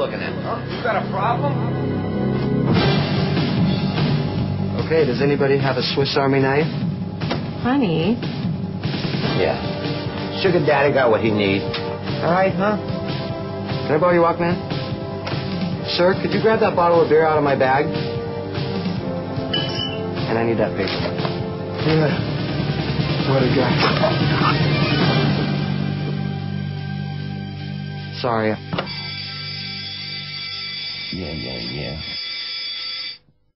looking at? Huh? You got a problem? Okay, does anybody have a Swiss Army knife? Honey, Yeah. Sugar Daddy got what he needs. All right, huh? Can I borrow your Walkman? Sir, could you grab that bottle of beer out of my bag? And I need that paper. Yeah. What a guy. Sorry. Yeah, yeah, yeah.